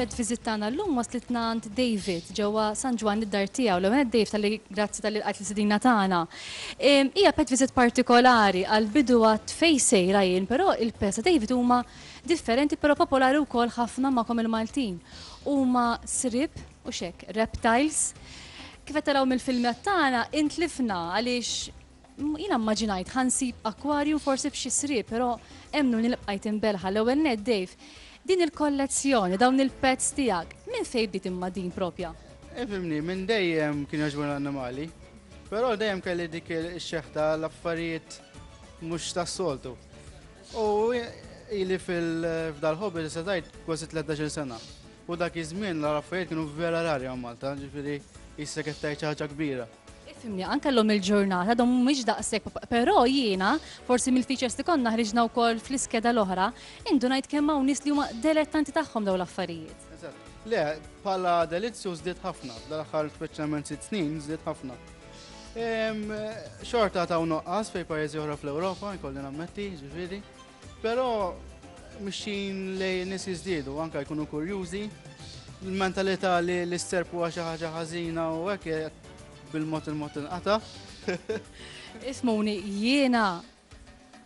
il-pet visit tagħna llum waslitna għand David ġewwa San Ġwann id-dar tiegħu. L-ewwel Dave tal-li grazzi tal-li qajt li sidina tagħna. Hija pet visit partikolari għal bidu għad fejn sejra jien però il pets ta' David huma differenti però popolari wkoll ħafna magħkom il Maltin. Huma sriep u x'hekk, reptiles. Kif qed taraw mill-filmjat tagħna intlifna għaliex jiena mmaġinajt ħa nsib aquarium forsi b'xi sriep però emmnuni li bqajt imbelħa. L-ewwel nett Dave, din il kollezzjoni, dawn il pets tiegħek, minn fejn bdiet imma din propja? Ifhimni, minn dejjem kien jogħġbuni l-annimali. Però dejjem kelli dik ix-xeħta l-affarijiet mhux tas-soltu. U ili fil-fdal-ħobbi li setajt kważi 13 sena. U dak iż-żmien l-affarijiet kienu vera rari għam Malta, ġifiri jissek qed ħaġa kbira. Ifimni, anke l-lum il-ġurnata, dom mhix daqshekk, però jiena, forsi mill-features li konna ħriġna wkoll fl-iskeda l-oħra, indunajt kemm hawn nies li huma delettanti tagħhom dawn l-affarijiet. Le, bħala delizzju żdied ħafna, dal-aħħar speċjalment sitt snin żdied ħafna. Xorta ta' noqqas fej pajjiżi oħra fl-Ewropa, jkolli nammetti, ġifieri. Però mxin lej nis jiżdiedu, anka jkunu kurjużi, l-mentalità li l-isterb huwa xi ħaġa ħażina u hekk bil-mod il-mod inqata'. Ismuni, jiena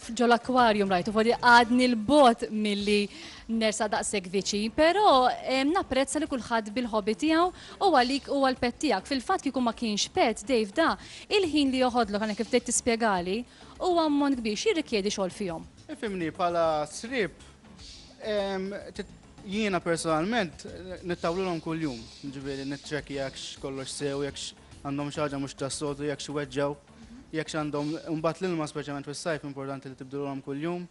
Ġo l-akwarjum rajtu fodi għadni l-bot milli nersa daqshekk viċin, però em, napprezza li kulħadd bil-hobby tiegħu u għalik u għal-pet tiegħek. Fil-fatt kieku ma kienx pet, Dave da, il-ħin li joħodlok għandek kif tgħid tispjegali huwa ammont kbir x'jirrikjedi xogħol fihom. Ifhimni, bħala sriep, em, tit- jiena personalment nittawlulhom kuljum. Ġifieri niċċekkja jekk kollox sew, jekk Għandhom xi ħaġa mhux tas-soltu jekk x'weġġgħu, jekk x'għandhom imbagħad l-ilma speċjalment fis-sajf importanti li tibdilulhom kuljum.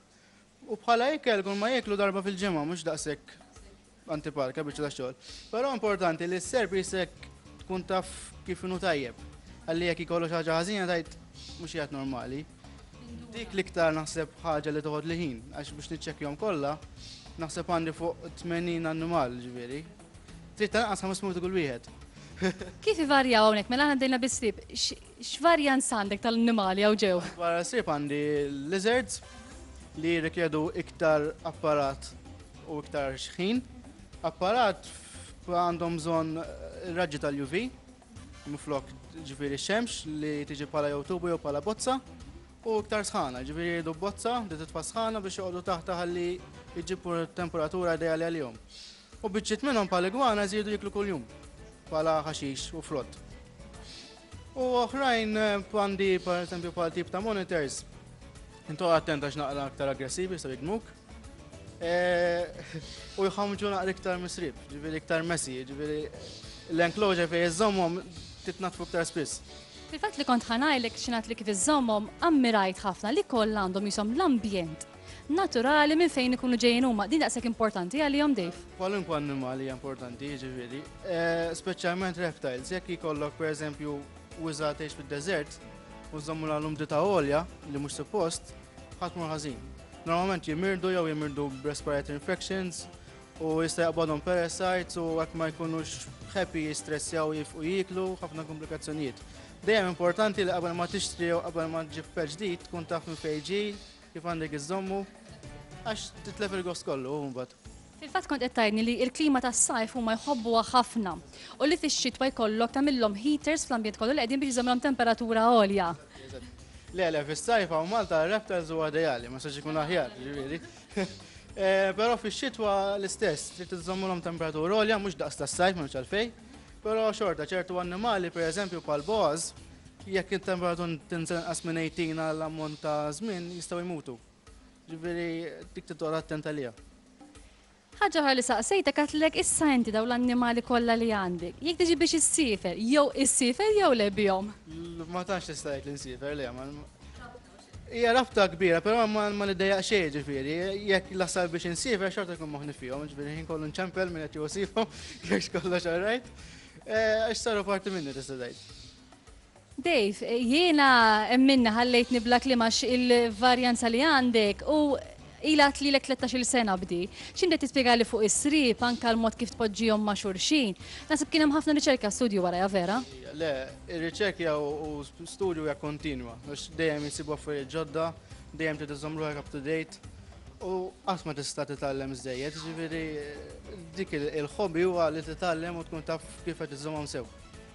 U bħala ikel kull ma jieklu darba fil-ġimgħa mhux daqshekk antipalka biex ta' xogħol. Però importanti li s-serp jisek tkun taf kif inhu tajjeb. Għalli jekk ikollu xi ħaġa ħażina tajt mhux qiegħed normali. Dik l-iktar naħseb ħaġa li toħodli ħin għax biex niċċekkjahom kollha naħseb għandi fuq 80 annimal ġifieri. Trid tanqas ħames minuti kull wieħed. Kif ivarjaw hawnhekk? Mela aħna bdejna bis-sriep. X'varjanz għandek tal-annimali hawn ġew? Wara s-sriep għandi l-lizards li jirrikjedu iktar apparat u iktar xħin. Apparat għandhom bżonn raġġi tal-UV, miflok ġifieri x-xemx li tiġi bħala jew tubu jew bħala bozza u iktar sħana, ġifieri jgħidu bozza li titfa' sħana biex joqogħdu taħt ħalli jġibu temperatura ideali għalihom. U biċċiet minnhom bħal igwana jżiedu jieklu kuljum bħala ħaxix u frott. U oħrajn bandi per esempio bħal tip ta' monitors. Intu attenta x'naqra aktar aggressivi sa jgmuk. E, u jħamġu naqra iktar misrib, ġifieri iktar messi, ġifieri l-enclosure fejn iżommhom titnatfu iktar spiss. Il-fatt li kont ħanajlek xinat li kif iżommhom ammirajt ħafna li koll għandhom jisom l-ambjent naturali minn fejn ikunu ġejjin huma. Din daqshekk importanti għalihom Dave. Kwalunkwe annimali hija importanti, jiġifieri, eh, speċjalment reptiles, jekk jkollok pereżempju wiża tgħix fid-deżert u żommu l umdità għolja li mhux suppost, ħadd mur ħażin. Normalment jimirdu jew jimirdu respiratory infections u jista' jaqbadhom parasites u hekk ma jkunux happy jistressjaw jifqu jiklu ħafna komplikazzjonijiet. Dejjem importanti li qabel ma tixtri jew qabel ma ġib ġdid tkun taf minn fejn ġi, Kif għandek iżommu? Għax titlef il-gost kollu u mbagħad. Fil-fatt kont qed tgħidni li l-klima tas-sajf huma jħobbuha ħafna u li fix-xitwa jkollok tagħmilhom heaters fl-ambjent kollu li qegħdin biex iżommilhom temperatura għolja. Le, le, fis-sajf hawn Malta reptiles huwa ideali, ma sax ikun aħjar, ġifieri. Eh, però fix-xitwa l-istess, trid iżommulhom temperatura għolja mhux daqs tas-sajf mhux għalfejn. Però xorta ċertu annimali, pereżempju bħal boas, Jekk it-temperatur tinżel inqas minn 18 għal ammont ta' żmien jistgħu jmutu. Ġifieri dik trid toqgħod attent għaliha. Ħaġa oħra li saqsejtek għedtlek issa inti dawn l-annimali kollha li għandek, jekk tiġi biex issiefer, jew issiefer jew le bihom? Ma tantx nista' ngħid li nsiefer, le. Hija rabta kbira, però ma ma niddejjaq xejn ġifieri, jekk lasal biex insiefer xorta jkun moħħni fihom, ġifieri ħin kollu nċempel minn qed jieħu sifhom jekk kollox all right. Eh, għax saru parti minni tista' tgħid. Dave, jiena minna ħallejtni bla klima il-varjanza li għandek u Ilha tlilek tlettax-il sena b'di. X'inti qed tispjegali fuq is-sriep, anke l-mod kif tpoġġihom ma' xulxin. Naħseb kien hemm ħafna riċerka, studju warajha, vera? Le, ir-riċerkja u studju hija kontinwa, għax dejjem jsibu affarijiet ġodda, dejjem trid iżżomm ruħek up to date u qatt ma tista' titgħallem żżejjed, jiġifieri dik il-hobby huwa li titgħallem u tkun taf kif qed iżżommhom sew.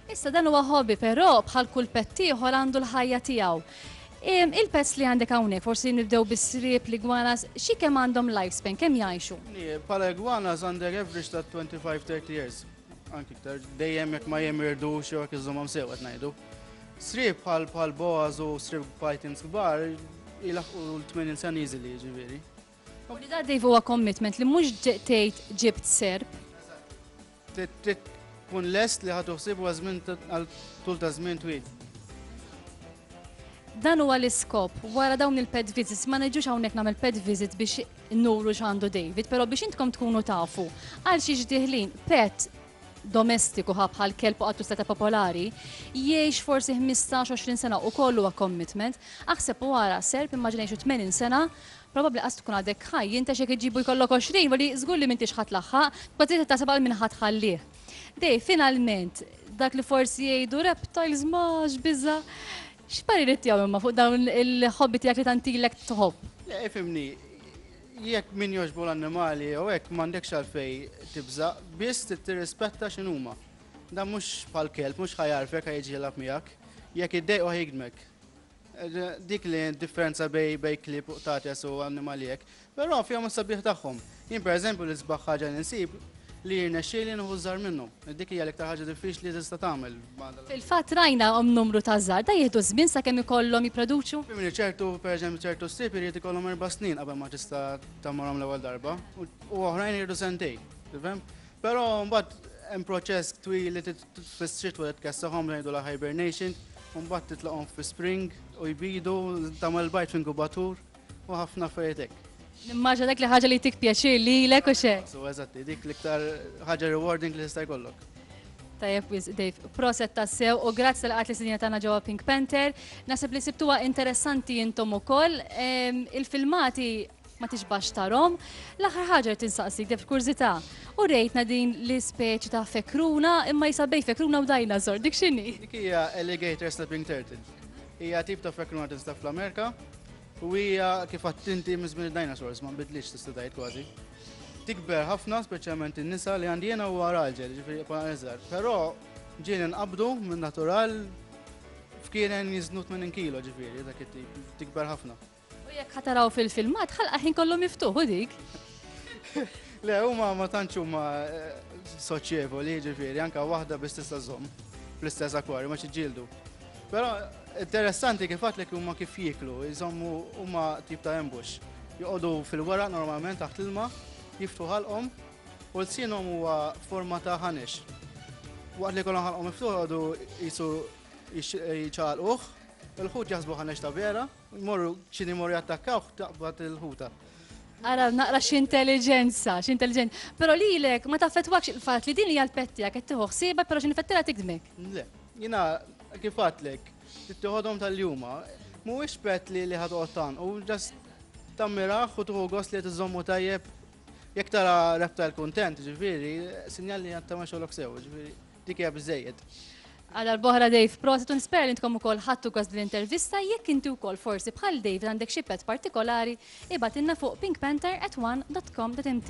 Issa dan huwa hobby però bħal kull pett ieħor għandu l-ħajja tiegħu. Il-pezz li għandek hawnhekk, forsi nibdew bis-sriep, l-igwanas, xi kemm għandhom lifespan, kemm jgħixu? Bħala igwanas għandek average ta' 25-30 years. Anki iktar, dejjem jekk ma jemirdux jew jekk iżommhom sew qed ngħidu. Sriep bħal bħal boas u sriep pythons kbar jilaħqu l-80 sen easily ġifieri. U li da Dave huwa commitment li mhux tgħid ġibt serb. Tkun lest li ħadu ħsibu għażmin għal tul ta' żmien twil. Dan huwa l-iskop wara dawn il-pet visits ma neġux hawnhekk nagħmel pet visit biex nuru x'għandu David, però biex intkom tkunu tafu għal xi ġdiħlin pet domestiku ħabħal kelb u għattu stata popolari, jiex forsi 15-20 sena u kollu għak commitment, aħseb u għara serp immaġinajxu 80 sena Probabbli qas tkun għadek ħaj, inta x'jekk iġġibu jkollok għoxrin, weli żgur li m'intix ħa tlaħħaq, kważi qed taħseb għal min ħa tħallih. Dave, finalment, dak li forsi jgħidu reptiles mhux biża'. X'paririt tiegħu imma fuq dawn il-ħobbiet tiegħek li tant ilek tħobb? Le, ifhimni, jekk min jogħġbu l-annimali jew hekk m'għandekx għalfejn tibża', biss trid tirrispetta x'inhuma. Dan mhux bħall-kelb, mhux ħa jagħrfek, ħa jiġi jilgħab miegħek. Jekk iddejqu ħa jigdmek. Dik li differenza bej bej klib u qtates u annimali hekk, però fihom is-sabiħ tagħhom. Jien pereżempju l-isbaħ ħaġa li nsib li jirnexxieli nieħu ż-żgħar minnu. Dik hija l-iktar ħaġa diffiċli li tista' tagħmel. Fil-fatt rajna numru ta' żgħar, da jieħdu ż-żmien sakemm ikollhom jipproduċu? Fimni ċertu, pereżempju ċertu striep irid ikollhom erba' snin qabel ma tista' tagħmilhom l-ewwel darba u oħrajn iridu sentejn, tifhem? Però mbagħad hemm proċess twil li Fis-sriet tweled kessahom, ngħidulha hibernation, u mbagħad titloqhom fi spring u jbidu, tagħmel bajd f'inkubatur u ħafna affarijiet hekk. Nimmaġinek li ħaġa li tik pjaċir lilek u xejn. So eżatti, dik l-iktar ħaġa rewarding li jista' jkollok. Tajjeb wiz, Dave, proset tassew u grazzi tal qat li sinja tagħna ġewwa Pink Panther. Nasib li sibtuha interessanti intom ukoll. Ehm, Il-filmati Ma tixbaħx tarhom. L-aħħar ħaġa li tinsaqsik def kurzità. U rejtna din l-ispeċi ta' fekruna imma jisabej fekruna u dinosaur. Dik x'inhi? Dik hija alligator snapping turtle. Hija tip ta' fekruna tinstab fl-Amerika u hija kif għattinti minn żmien id-dinosaurs ma nbidlix tista' tgħid kważi. Tikber ħafna, speċjalment in-nisa li għandi jiena huwa raġel, ġifieri bħala iżgħar. Però ġien inqabdu minn natural f'kieren jiżnut minn kilo ġifieri dak it-tip, tikber ħafna. U jekk ħa taraw fil-filmat, ħalqa ħin kollu miftuħ u dik. Le, huma ma tantx huma eh, soċjevoli, ġifieri, anka waħda biss tista' żomm fl-istess akwari ma ġildu. Però interessanti kif għatlek huma kif jieklu, jżommu huma tip ta' ambush. Joqogħdu fil-wara normalment taħt l-ilma, jiftu ħalqhom u l-sinhom huwa forma ta' ħanix. Waqt li kollha ħalqhom miftuħ għadu jisu jċaqalquh, il-ħut jaħsbu ħanix ta' vera Jmorru ċin imorru jattakkawh taqbad il-ħuta. Ara naqra x'intelliġenza, x'intelliġenza. Però lilek ma taffetwakx il-fatt li din hija l-pettija qed tieħu ħsiebha però x'infettila tikdmek. Le, jiena kif għadlek, tittiħodhom tal-juma, mhuwiex pett li li ħadqod tan u ġast tammirah u tuħu gost li qed iżommu tajjeb. Jekk tara reptile kuntent, ġifieri, sinjal li għatta ma xogħlok sew, ġifieri. Dik hija biżejjed. Għal darb'oħra Dave, prosit u nispera li intkom ukoll ħadtu gost bl-intervista, jekk inti wkoll forsi bħal David għandek xi pet partikolari, ibgħatilna fuq pinkpanther@one.com.mt.